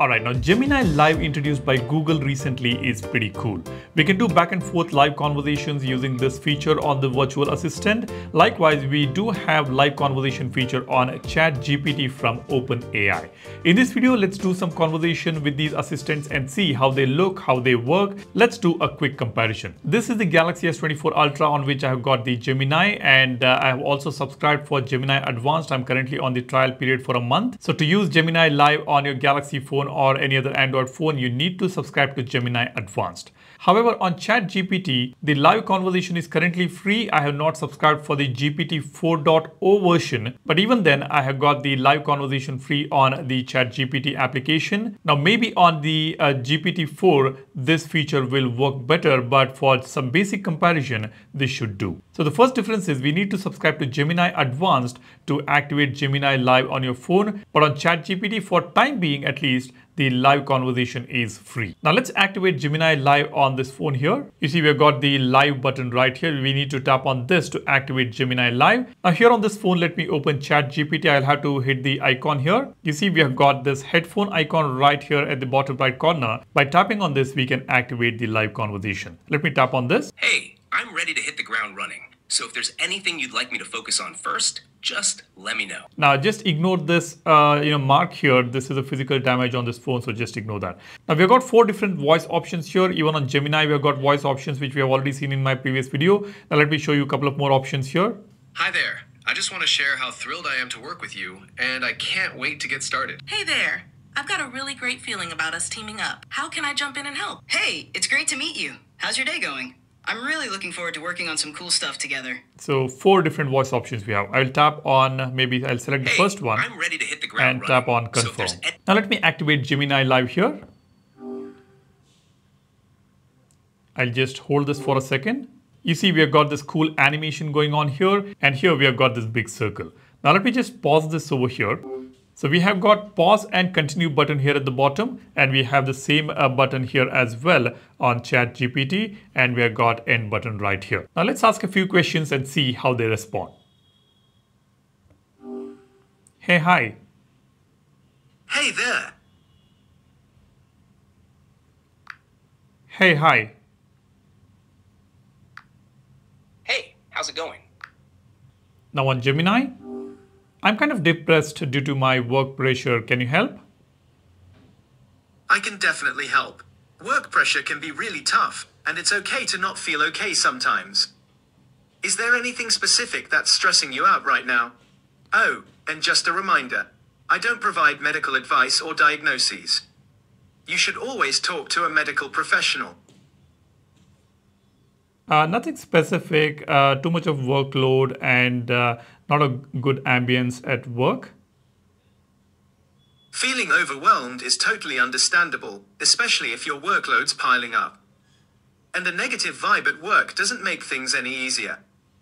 Alright, now Gemini Live introduced by Google recently is pretty cool. We can do back and forth live conversations using this feature on the virtual assistant. Likewise, we do have live conversation feature on ChatGPT from OpenAI. In this video, let's do some conversation with these assistants and see how they look, how they work. Let's do a quick comparison. This is the Galaxy S24 Ultra on which I have got the Gemini and uh, I have also subscribed for Gemini Advanced. I'm currently on the trial period for a month. So to use Gemini Live on your Galaxy phone, or any other Android phone, you need to subscribe to Gemini Advanced. However, on ChatGPT, the live conversation is currently free. I have not subscribed for the GPT 4.0 version, but even then I have got the live conversation free on the ChatGPT application. Now, maybe on the uh, GPT 4, this feature will work better, but for some basic comparison, this should do. So the first difference is we need to subscribe to Gemini Advanced to activate Gemini Live on your phone, but on ChatGPT, for time being at least, the live conversation is free. Now let's activate Gemini Live on this phone here. You see we've got the live button right here. We need to tap on this to activate Gemini Live. Now here on this phone, let me open Chat GPT. I'll have to hit the icon here. You see we have got this headphone icon right here at the bottom right corner. By tapping on this, we can activate the live conversation. Let me tap on this. Hey, I'm ready to hit the ground running. So if there's anything you'd like me to focus on first, just let me know. Now just ignore this uh, you know mark here. This is a physical damage on this phone, so just ignore that. Now we've got four different voice options here. Even on Gemini, we've got voice options, which we have already seen in my previous video. Now let me show you a couple of more options here. Hi there. I just want to share how thrilled I am to work with you, and I can't wait to get started. Hey there. I've got a really great feeling about us teaming up. How can I jump in and help? Hey, it's great to meet you. How's your day going? I'm really looking forward to working on some cool stuff together. So four different voice options we have. I'll tap on, maybe I'll select the Hey, first one I'm ready to hit the ground and running. tap on confirm. any- Now let me activate Gemini Live here. I'll just hold this for a second. You see we have got this cool animation going on here and here we have got this big circle. Now let me just pause this over here. So we have got pause and continue button here at the bottom and we have the same uh, button here as well on chat GPT and we have got end button right here. Now let's ask a few questions and see how they respond. Hey, hi. Hey there. Hey, hi. Hey, how's it going? Now on Gemini, I'm kind of depressed due to my work pressure. Can you help? I can definitely help. Work pressure can be really tough, and it's okay to not feel okay sometimes. Is there anything specific that's stressing you out right now? Oh, and just a reminder I don't provide medical advice or diagnoses. You should always talk to a medical professional. Uh, nothing specific, uh, too much of workload and uh, not a good ambience at work. Feeling overwhelmed is totally understandable, especially if your workload's piling up. And a negative vibe at work doesn't make things any easier.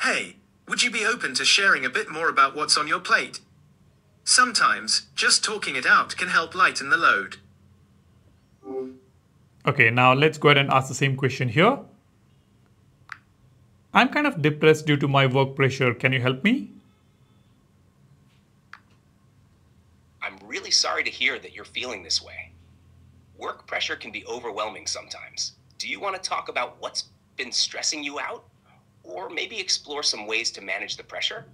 Hey, would you be open to sharing a bit more about what's on your plate? Sometimes, just talking it out can help lighten the load. Okay, now let's go ahead and ask the same question here. I'm kind of depressed due to my work pressure. Can you help me? I'm really sorry to hear that you're feeling this way. Work pressure can be overwhelming sometimes. Do you want to talk about what's been stressing you out? Or maybe explore some ways to manage the pressure?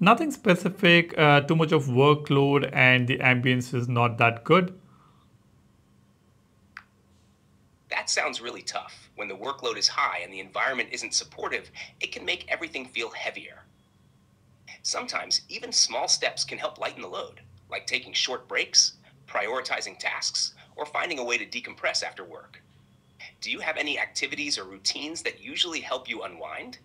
Nothing specific, uh, too much of workload and the ambience is not that good. That sounds really tough. When the workload is high and the environment isn't supportive, it can make everything feel heavier. Sometimes, even small steps can help lighten the load, like taking short breaks, prioritizing tasks, or finding a way to decompress after work. Do you have any activities or routines that usually help you unwind?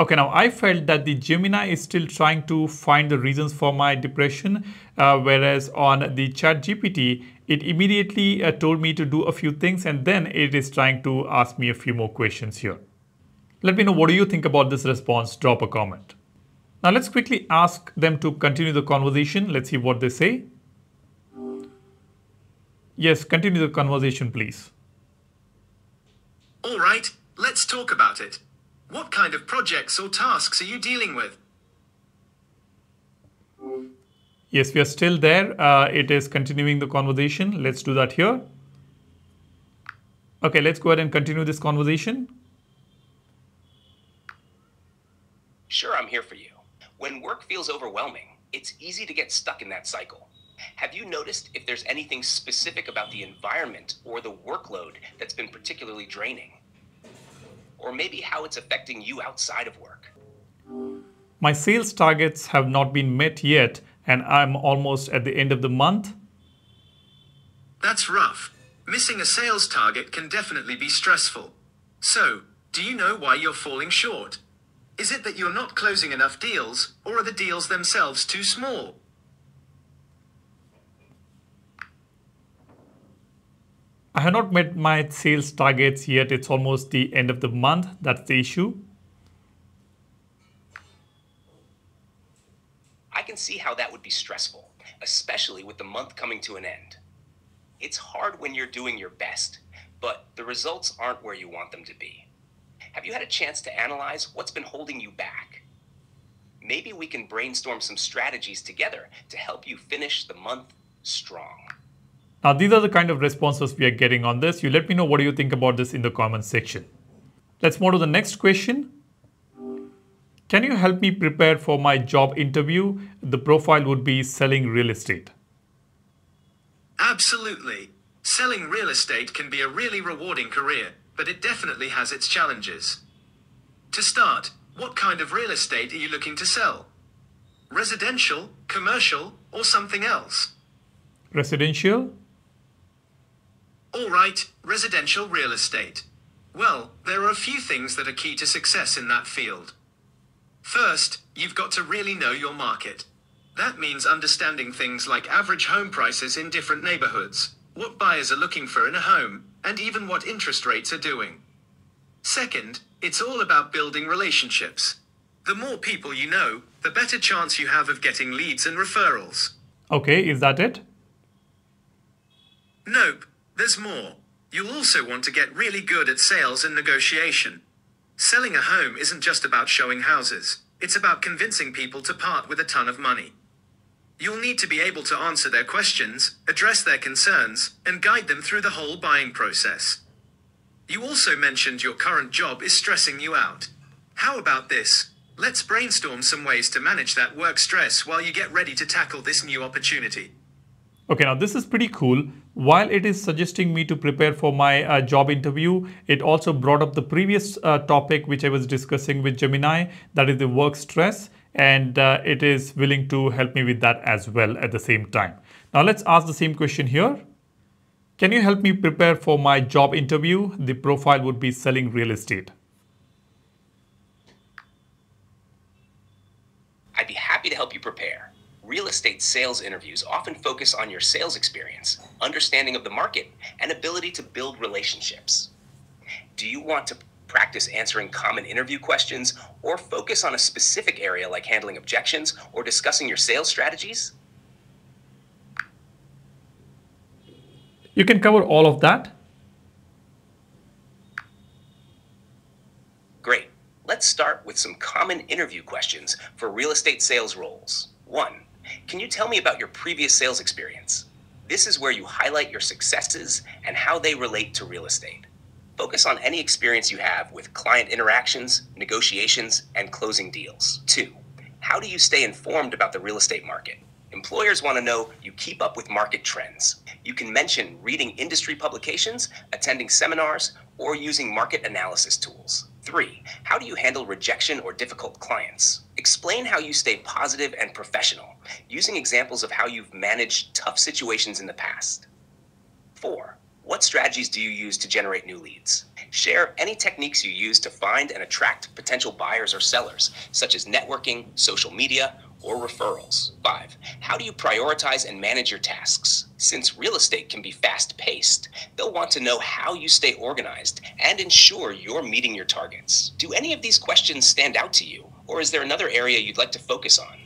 Okay, now I felt that the Gemini is still trying to find the reasons for my depression, uh, whereas on the Chat GPT, it immediately uh, told me to do a few things and then it is trying to ask me a few more questions here. Let me know what do you think about this response. Drop a comment. Now let's quickly ask them to continue the conversation. Let's see what they say. Yes, continue the conversation, please. All right, let's talk about it. What kind of projects or tasks are you dealing with? Yes, we are still there. Uh, it is continuing the conversation. Let's do that here. Okay, let's go ahead and continue this conversation. Sure, I'm here for you. When work feels overwhelming, it's easy to get stuck in that cycle. Have you noticed if there's anything specific about the environment or the workload that's been particularly draining? Or maybe how it's affecting you outside of work? My sales targets have not been met yet, and I'm almost at the end of the month. That's rough. Missing a sales target can definitely be stressful. So, do you know why you're falling short? Is it that you're not closing enough deals, or are the deals themselves too small? I have not met my sales targets yet. It's almost the end of the month. That's the issue. I can see how that would be stressful, especially with the month coming to an end. It's hard when you're doing your best, but the results aren't where you want them to be. Have you had a chance to analyze what's been holding you back? Maybe we can brainstorm some strategies together to help you finish the month strong. Now, these are the kind of responses we are getting on this. You let me know what do you think about this in the comment section. Let's move to the next question. Can you help me prepare for my job interview? The profile would be selling real estate. Absolutely. Selling real estate can be a really rewarding career, but it definitely has its challenges. To start, what kind of real estate are you looking to sell? Residential, commercial, or something else? Residential? All right, residential real estate. Well, there are a few things that are key to success in that field. First, you've got to really know your market. That means understanding things like average home prices in different neighborhoods, what buyers are looking for in a home, and even what interest rates are doing. Second, it's all about building relationships. The more people you know, the better chance you have of getting leads and referrals. Okay, is that it? Nope, there's more. You'll also want to get really good at sales and negotiation. Selling a home isn't just about showing houses, it's about convincing people to part with a ton of money. You'll need to be able to answer their questions, address their concerns, and guide them through the whole buying process. You also mentioned your current job is stressing you out. How about this? Let's brainstorm some ways to manage that work stress while you get ready to tackle this new opportunity. Okay, now this is pretty cool. While it is suggesting me to prepare for my uh, job interview, it also brought up the previous uh, topic which I was discussing with Gemini, that is the work stress, and uh, it is willing to help me with that as well at the same time. Now let's ask the same question here. Can you help me prepare for my job interview? The profile would be selling real estate. I'd be happy to help you prepare. Real estate sales interviews often focus on your sales experience, understanding of the market, and ability to build relationships. Do you want to practice answering common interview questions or focus on a specific area like handling objections or discussing your sales strategies? You can cover all of that. Great. Let's start with some common interview questions for real estate sales roles. One, can you tell me about your previous sales experience? This is where you highlight your successes and how they relate to real estate. Focus on any experience you have with client interactions, negotiations, and closing deals. Two, how do you stay informed about the real estate market? Employers want to know you keep up with market trends. You can mention reading industry publications, attending seminars, or using market analysis tools. Three, how do you handle rejection or difficult clients? Explain how you stay positive and professional, using examples of how you've managed tough situations in the past. Four, what strategies do you use to generate new leads? Share any techniques you use to find and attract potential buyers or sellers, such as networking, social media, or referrals. Five, how do you prioritize and manage your tasks? Since real estate can be fast paced, they'll want to know how you stay organized and ensure you're meeting your targets. Do any of these questions stand out to you, or is there another area you'd like to focus on?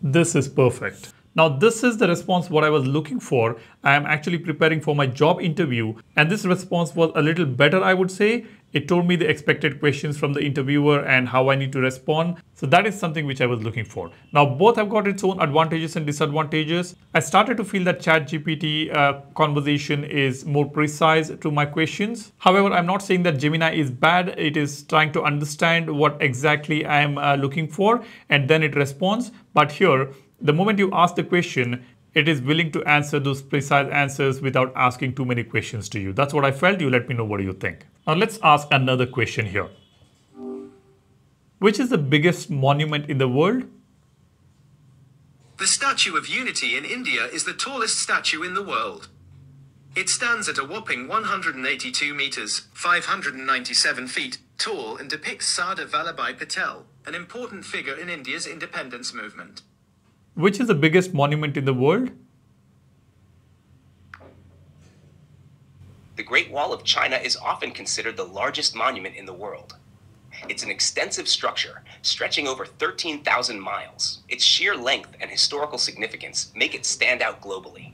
This is perfect. Now this is the response what I was looking for. I am actually preparing for my job interview and this response was a little better I would say It told me the expected questions from the interviewer and how I need to respond. So that is something which I was looking for. Now both have got its own advantages and disadvantages. I started to feel that ChatGPT uh, conversation is more precise to my questions. However, I'm not saying that Gemini is bad. It is trying to understand what exactly I am uh, looking for and then it responds. But here, the moment you ask the question, it is willing to answer those precise answers without asking too many questions to you. That's what I felt. You let me know what you think. Now let's ask another question here. Which is the biggest monument in the world? The Statue of Unity in India is the tallest statue in the world. It stands at a whopping 182 meters, 597 feet, tall and depicts Sardar Vallabhbhai Patel, an important figure in India's independence movement. Which is the biggest monument in the world? The Great Wall of China is often considered the largest monument in the world. It's an extensive structure stretching over 13,000 miles. Its sheer length and historical significance make it stand out globally.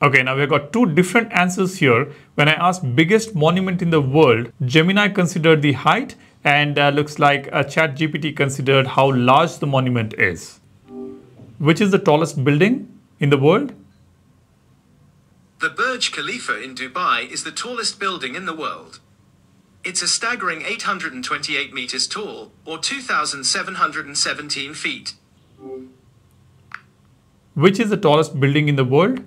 Okay, now we've got two different answers here. When I asked biggest monument in the world, Gemini considered the height and uh, looks like a chat GPT considered how large the monument is. Which is the tallest building in the world? The Burj Khalifa in Dubai is the tallest building in the world. It's a staggering 828 meters tall, or 2,717 feet. Which is the tallest building in the world?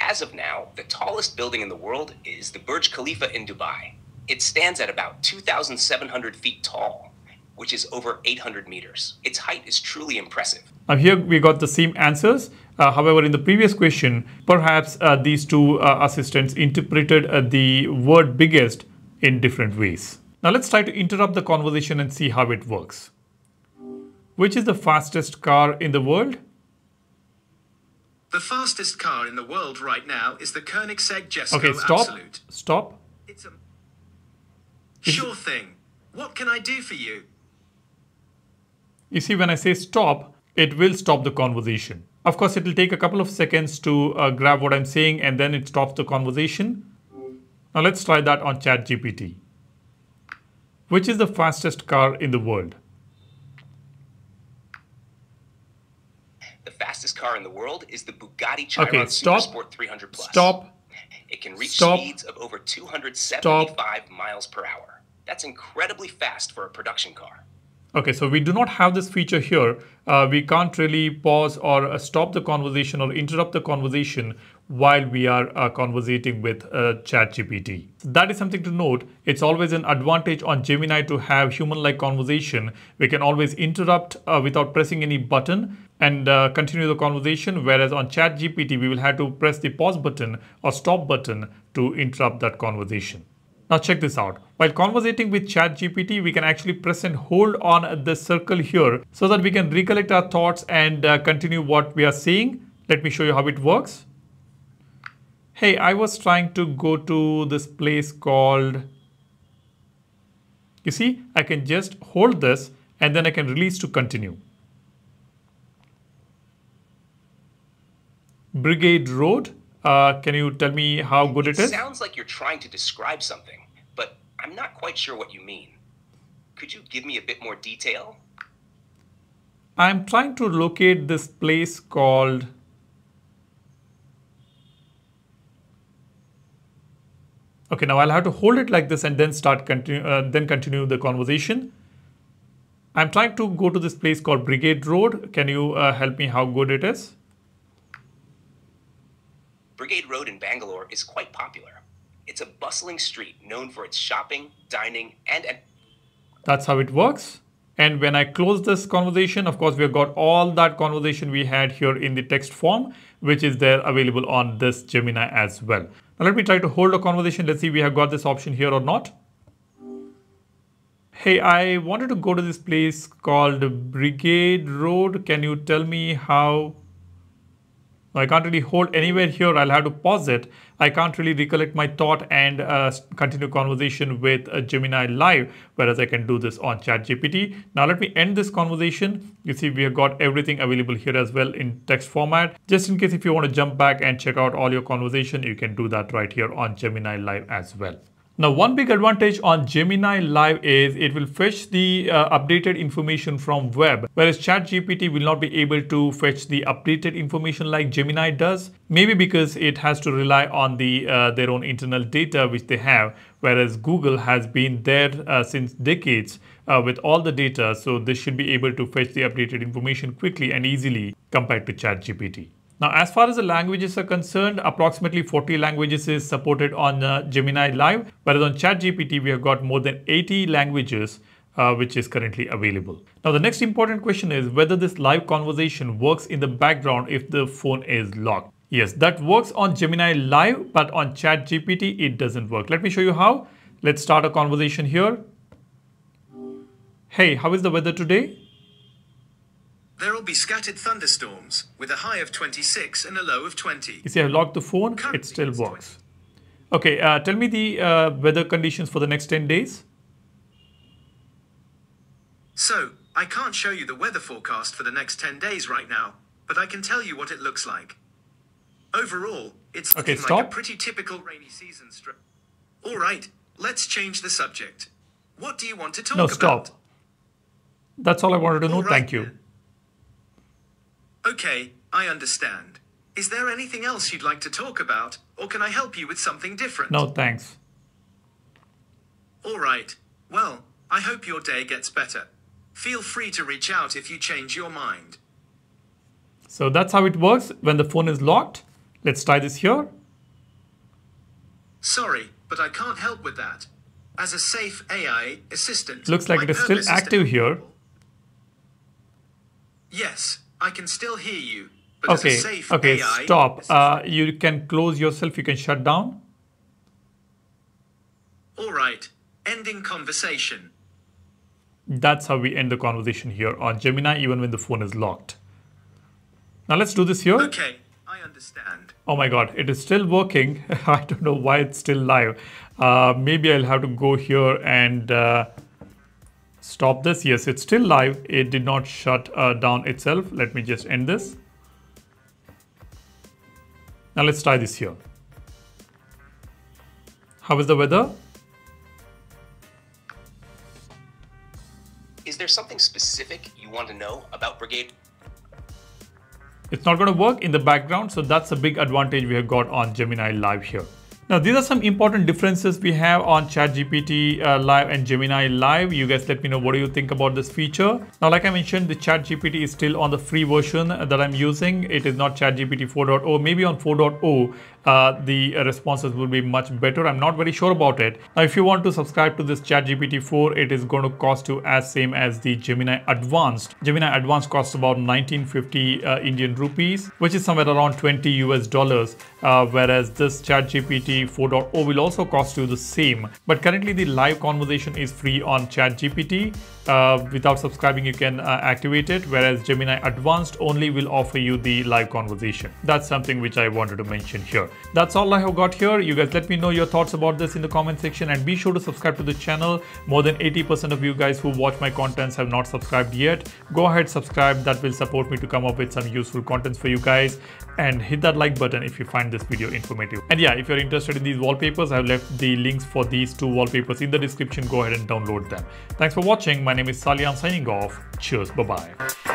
As of now, the tallest building in the world is the Burj Khalifa in Dubai. It stands at about 2,700 feet tall, which is over 800 meters. Its height is truly impressive. Now here we got the same answers. Uh, however, in the previous question, perhaps uh, these two uh, assistants interpreted uh, the word biggest in different ways. Now let's try to interrupt the conversation and see how it works. Which is the fastest car in the world? The fastest car in the world right now is the Koenigsegg Jesko Okay, stop. Absolute. Stop. It's a sure thing. What can I do for you? You see, when I say stop, it will stop the conversation. Of course, it will take a couple of seconds to uh, grab what I'm saying and then it stops the conversation. Now let's try that on ChatGPT. Which is the fastest car in the world? The fastest car in the world is the Bugatti Chiron Okay, stop. Supersport 300 Plus. Stop. It can reach Stop. speeds of over 275 miles per hour. That's incredibly fast for a production car. Okay, so we do not have this feature here. Uh, we can't really pause or uh, stop the conversation or interrupt the conversation while we are uh, conversating with uh, ChatGPT. That is something to note. It's always an advantage on Gemini to have human-like conversation. We can always interrupt uh, without pressing any button and uh, continue the conversation. Whereas on ChatGPT, we will have to press the pause button or stop button to interrupt that conversation. Now check this out. While conversating with ChatGPT, we can actually press and hold on the circle here so that we can recollect our thoughts and uh, continue what we are seeing. Let me show you how it works. Hey, I was trying to go to this place called, you see, I can just hold this and then I can release to continue. Brigade Road. Uh, can you tell me how good it is? sounds like you're trying to describe something, I'm not quite sure what you mean. Could you give me a bit more detail? I'm trying to locate this place called Okay, now I'll have to hold it like this and then start continue uh, then continue the conversation. I'm trying to go to this place called Brigade Road. Can you uh, help me how good it is? Brigade Road in Bangalore is quite popular. It's a bustling street known for its shopping, dining, and That's how it works. And when I close this conversation, of course, we've got all that conversation we had here in the text form, which is there available on this Gemini as well. Now let me try to hold a conversation. Let's see we have got this option here or not. Hey, I wanted to go to this place called Brigade Road. Can you tell me how Now I can't really hold anywhere here. I'll have to pause it. I can't really recollect my thought and uh, continue conversation with uh, Gemini Live, whereas I can do this on ChatGPT. Now let me end this conversation. You see we have got everything available here as well in text format. Just in case if you want to jump back and check out all your conversation, you can do that right here on Gemini Live as well. Now, one big advantage on Gemini Live is it will fetch the uh, updated information from web, whereas ChatGPT will not be able to fetch the updated information like Gemini does. Maybe because it has to rely on the uh, their own internal data which they have, whereas Google has been there uh, since decades uh, with all the data. So this should be able to fetch the updated information quickly and easily compared to ChatGPT. Now, as far as the languages are concerned, approximately 40 languages is supported on uh, Gemini Live, whereas on ChatGPT, we have got more than 80 languages uh, which is currently available. Now, the next important question is whether this live conversation works in the background if the phone is locked. Yes, that works on Gemini Live, but on ChatGPT, it doesn't work. Let me show you how. Let's start a conversation here. Hey, how is the weather today? There will be scattered thunderstorms, with a high of 26 and a low of 20. You see, I've locked the phone, it still works. Okay, uh, tell me the uh, weather conditions for the next 10 days. So, I can't show you the weather forecast for the next 10 days right now, but I can tell you what it looks like. Overall, it's Okay, looking like a pretty typical rainy season. All right, let's change the subject. What do you want to talk No, about? stop. That's all I wanted to know. Right Thank you. Okay, I understand. Is there anything else you'd like to talk about, or can I help you with something different? No, thanks. All right. Well, I hope your day gets better. Feel free to reach out if you change your mind. So that's how it works when the phone is locked. Let's try this here. Sorry, but I can't help with that. As a safe AI assistant, Looks like it is still active here. Yes, I can still hear you. But Okay, safe okay, AI stop. Uh, you can close yourself, you can shut down. All right. Ending conversation. That's how we end the conversation here on Gemini, even when the phone is locked. Now let's do this here. Okay, I understand. Oh my god, it is still working. I don't know why it's still live. Uh, maybe I'll have to go here and uh, stop this. Yes, it's still live. It did not shut uh, down itself. Let me just end this. Now let's try this here. How is the weather? Is there something specific you want to know about Brigade? It's not going to work in the background, so that's a big advantage we have got on Gemini Live here. Now, these are some important differences we have on ChatGPT uh, Live and Gemini Live. You guys let me know what do you think about this feature. Now, like I mentioned, the ChatGPT is still on the free version that I'm using. It is not ChatGPT 4.0. Maybe on 4.0, uh, the responses will be much better. I'm not very sure about it. Now, if you want to subscribe to this ChatGPT 4, it is going to cost you as same as the Gemini Advanced. Gemini Advanced costs about 1950 uh, Indian rupees, which is somewhere around 20 US dollars. Uh, whereas this ChatGPT 4.0 will also cost you the same. But currently, the live conversation is free on ChatGPT. Uh, without subscribing, you can uh, activate it. Whereas Gemini Advanced only will offer you the live conversation. That's something which I wanted to mention here. That's all I have got here. You guys let me know your thoughts about this in the comment section and be sure to subscribe to the channel. More than 80% of you guys who watch my contents have not subscribed yet. Go ahead, subscribe. That will support me to come up with some useful contents for you guys. And hit that like button if you find this video informative. And yeah, if you're interested in these wallpapers, I've left the links for these two wallpapers in the description. Go ahead and download them. Thanks for watching. My name is Salian signing off. Cheers. Bye-bye.